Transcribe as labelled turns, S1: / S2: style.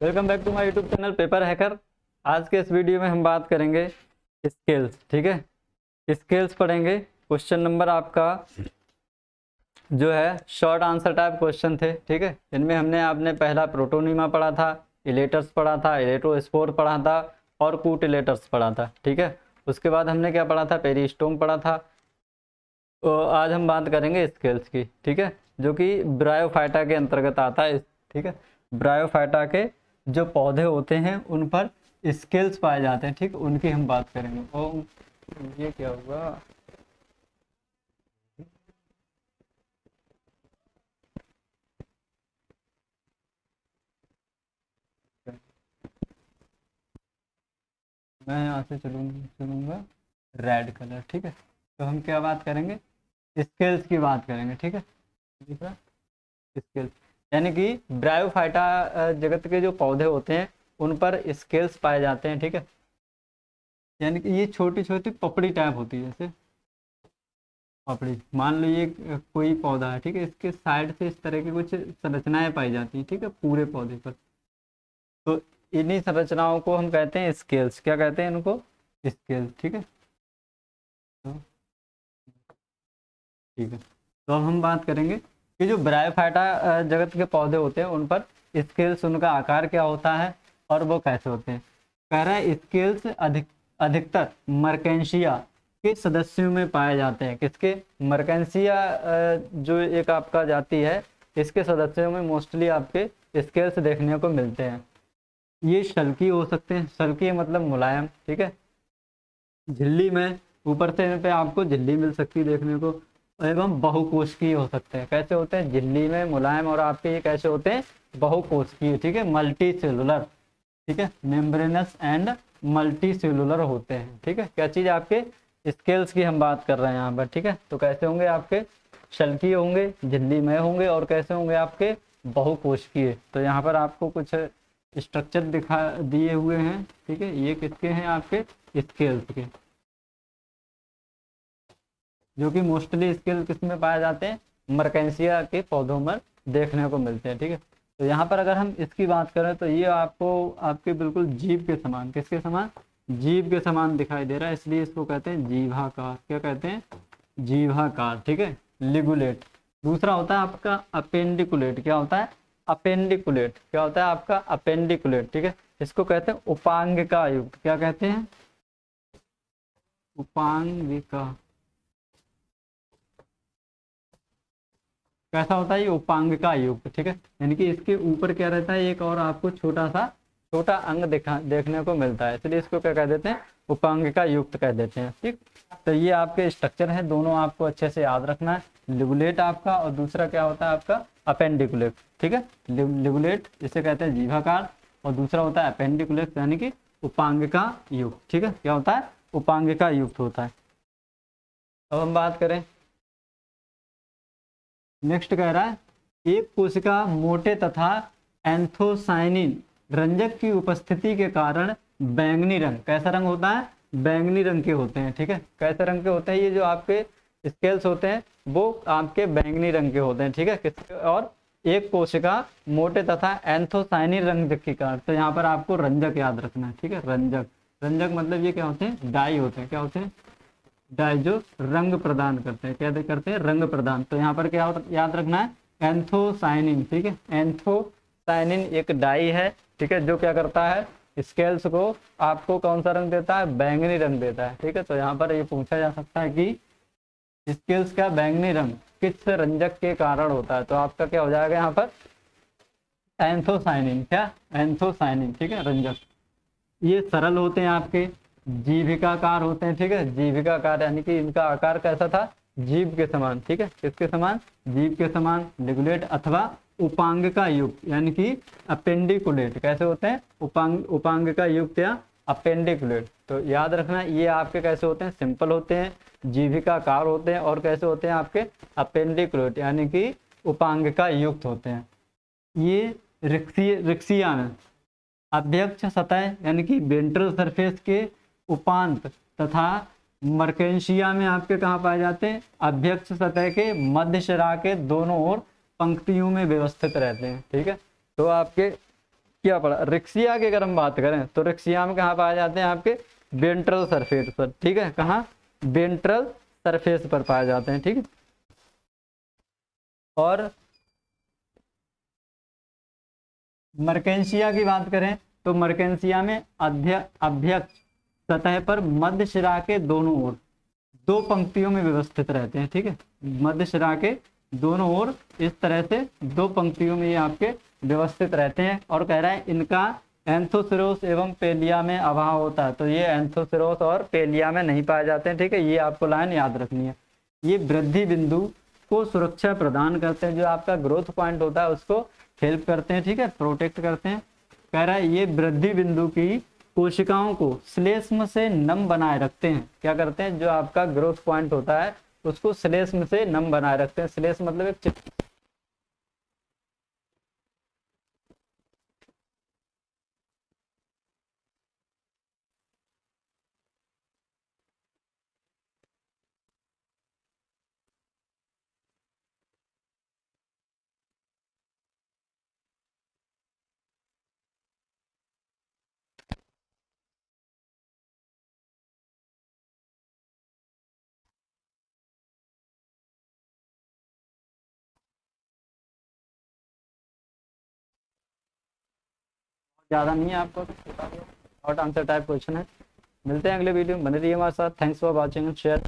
S1: Welcome back to my YouTube channel paper hacker आज के इस वीडियो में हम बात करेंगे स्केल्स ठीक है? स्केल्स पढ़ेंगे। क्वेश्चन नंबर आपका जो है शॉर्ट आंसर टाइप क्वेश्चन थे, ठीक है? इनमें हमने, आपने पहला प्रोटोनिमा पढ़ा था इलेटर्स पढ़ा था इलेक्ट्रोस्पोर पढ़ा था और कूट इलेटर्स पढ़ा था, ठीक है? उसके बाद हमने क्या पढ़ा था? पेरिस्टोम पढ़ा था। तो आज हम बात करेंगे स्केल्स की, ठीक है? जो कि ब्रायोफाइटा के अंतर्गत आता है, ठीक है? ब्रायोफाइटा के जो पौधे होते हैं, उन पर स्केल्स पाए जाते हैं। ठीक, उनकी हम बात करेंगे। ओ, ये क्या हुआ? मैं यहाँ से चलूँगी चलूँगा। रेड कलर ठीक है? तो हम क्या बात करेंगे? स्केल्स की बात करेंगे, ठीक है? स्केल्स यानी कि ब्रायोफाइटा जगत के जो पौधे होते हैं, उन पर स्केल्स पाए जाते हैं, ठीक है? यानी कि ये छोटी छोटी पपड़ी टाइप होती है, जैसे पपड़ी। मान लो ये कोई पौधा है, ठीक है? इसके साइड से इस तरह की कुछ संरचनाएँ पाई जाती हैं, ठीक है? पूरे पौधे पर। तो इन्हीं संरचनाओं को हम कहते हैं स्केल्स क्या कहते हैं इनको? स्केल्स ठीक है? तो ठीक है। तो अब हम बात करेंगे कि जो ब्रायोफाइटा जगत के पौधे होते हैं, उन पर स्केल्स, उनका आकार क्या होता है और वो कैसे होते हैं। कह रहा है, स्केल्स अधिक, अधिकतर मर्केंशिया के सदस्यों में पाए जाते हैं। किसके? मर्केंशिया जो एक आपका जाति है, इसके सदस्यों में मोस्टली आपके स्केल्स देखने को मिलते हैं। ये शल्की हो सकते हैं। शल्की मतलब मुलायम, ठीक है? झिल्ली में, ऊपर से पे आपको झिल्ली मिल सकती है देखने को। एवं बहुकोशिकीय हो सकते हैं। कैसे होते हैं? झिल्ली में मुलायम और आपके ये कैसे होते हैं? बहुकोशिकीय ठीक है? मल्टी सेलुलर ठीक है? मेम्ब्रेनस एंड मल्टी सेलुलर होते हैं, ठीक है? क्या चीज़ आपके? स्केल्स की हम बात कर रहे हैं यहाँ पर, ठीक है? तो कैसे होंगे आपके? शल्की होंगे, झिल्ली में होंगे और कैसे होंगे आपके? बहुकोशिकीय तो यहाँ पर आपको कुछ स्ट्रक्चर दिखा दिए हुए हैं, ठीक है? ये किसके हैं आपके? स्केल्स के। जो कि मोस्टली स्केल किसमें पाए जाते हैं? मर्केंसिया के पौधों में देखने को मिलते हैं, ठीक है? तो यहाँ पर अगर हम इसकी बात करें तो ये आपको, आपके बिल्कुल जीव के समान, किसके समान? जीव के समान दिखाई दे रहा है, इसलिए इसको कहते हैं जीवाकार। क्या कहते हैं? जीवाकार, ठीक है? लिगुलेट। दूसरा होता है आपका अपेंडिकुलेट। क्या होता है? अपेंडिकुलेट। क्या होता है आपका? अपेंडिकुलेट, ठीक है? इसको कहते हैं उपांग का युक्त। क्या कहते हैं? उपांगिका। कैसा होता है, ये उपांगिका युक्त ठीक है? यानी कि इसके ऊपर क्या रहता है, एक और आपको छोटा सा, छोटा अंग देखा, देखने को मिलता है। इसलिए इसको क्या कह देते हैं? उपांग का युक्त कह देते हैं, ठीक? तो ये आपके स्ट्रक्चर है, दोनों आपको अच्छे से याद रखना है। लिगुलेट आपका और दूसरा क्या होता है आपका? अपेंडिकुलेट ठीक है? लिगुलेट जिसे कहते हैं जीवाकार, और दूसरा होता है अपेंडिकुलेट यानी कि उपांग का युक्त, ठीक है? क्या होता है? उपांगिका युक्त होता है। अब हम बात करें नेक्स्ट कह रहा है, एक कोशिका मोटे तथा एंथोसाइनिन रंजक की उपस्थिति के कारण बैंगनी रंग, कैसा रंग होता है? बैंगनी रंग के होते हैं, ठीक है? कैसे रंग के होते हैं? ये जो आपके स्केल्स होते हैं, वो आपके बैंगनी रंग के होते हैं, ठीक है? और एक कोशिका मोटे तथा एंथोसाइनिन रंजक के कारण तो यहाँ पर आपको रंजक याद रखना है, ठीक है? रंजक। रंजक मतलब ये क्या होते हैं? डाई होते हैं। क्या होते हैं? डाई जो रंग प्रदान करते हैं। क्या करते हैं? रंग प्रदान। तो यहाँ पर क्या याद रखना है, एंथोसाइनिन, ठीक है? एंथोसाइनिन एक डाई है, ठीक है? जो क्या करता है स्केल्स को आपको कौन सा रंग देता है? बैंगनी रंग देता है, ठीक है? तो यहाँ पर ये पूछा जा सकता है कि स्केल्स का बैंगनी रंग किस रंजक के कारण होता है? तो आपका क्या हो जाएगा यहाँ पर? एंथोसाइनिन, क्या? एंथोसाइनिन, ठीक है? रंजक। ये सरल होते हैं आपके। जीविकाकार होते हैं, ठीक है? जीविकाकार यानी कि इनका आकार कैसा था? जीव के समान, ठीक है? किसके समान? जीव के समान रेगुलेट अथवा उपांग का युक्त, यानी कि अपेंडिकुलेट। कैसे होते हैं? उपांग उपांग का युक्त या अपेंडिकुलेट। तो याद रखना, ये आपके कैसे होते हैं? सिंपल होते हैं, जीविकाकार होते हैं, और कैसे होते हैं आपके? अपेंडिकुलेट, यानी कि उपांग का युक्त होते हैं। ये रिक्सी, रिक्सिया में अध्यक्ष सतह, यानी कि वेंट्रल सरफेस के उपांत तथा मर्केंशिया में आपके कहाँ पाए जाते हैं? अध्यक्ष सतह के मध्य शरा के दोनों ओर पंक्तियों में व्यवस्थित रहते हैं, ठीक है? तो आपके क्या पड़ा? रिक्सिया की अगर हम बात करें तो रिक्सिया में कहाँ पाए जाते हैं आपके? बेंट्रल सरफेस पर, ठीक है? कहाँ? बेंट्रल सरफेस पर पाए जाते हैं, ठीक है? और मर्केंशिया की बात करें तो मर्केंशिया में अभ्यक्ष सतह पर मध्य शिरा के दोनों ओर, दो पंक्तियों में व्यवस्थित रहते हैं, ठीक है? मध्य शिरा के दोनों ओर, इस तरह से दो पंक्तियों में ये आपके व्यवस्थित रहते हैं और कह रहा है इनका एंथोसिरोस एवं पेलिया में अभाव होता है। तो ये एंथोसिरोस और पेलिया में नहीं पाए जाते हैं, ठीक है? ये आपको लाइन याद रखनी है। ये वृद्धि बिंदु को सुरक्षा प्रदान करते हैं, जो आपका ग्रोथ पॉइंट होता है, उसको हेल्प करते हैं, ठीक है? प्रोटेक्ट करते हैं। कह रहा है ये वृद्धि बिंदु की कोशिकाओं को श्लेष्म से नम बनाए रखते हैं। क्या करते हैं? जो आपका ग्रोथ पॉइंट होता है, उसको श्लेष्म से नम बनाए रखते हैं। श्लेष्म मतलब एक ज़्यादा नहीं है आपको शॉर्ट आंसर टाइप क्वेश्चन है। मिलते हैं अगले वीडियो में। बने रहिए हमारे साथ। Thanks for watching and share